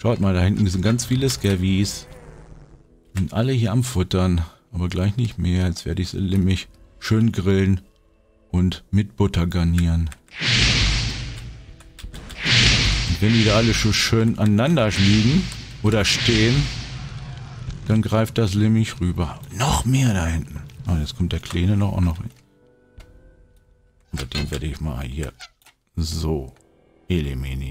Schaut mal, da hinten sind ganz viele Scavies. Sind alle hier am Futtern. Aber gleich nicht mehr. Jetzt werde ich sie nämlich schön grillen und mit Butter garnieren. Und wenn die da alle schon schön aneinander liegen oder stehen, dann greift das Limmig rüber. Noch mehr da hinten. Oh, jetzt kommt der Kleine noch auch noch hin. Aber den werde ich mal hier so eliminieren.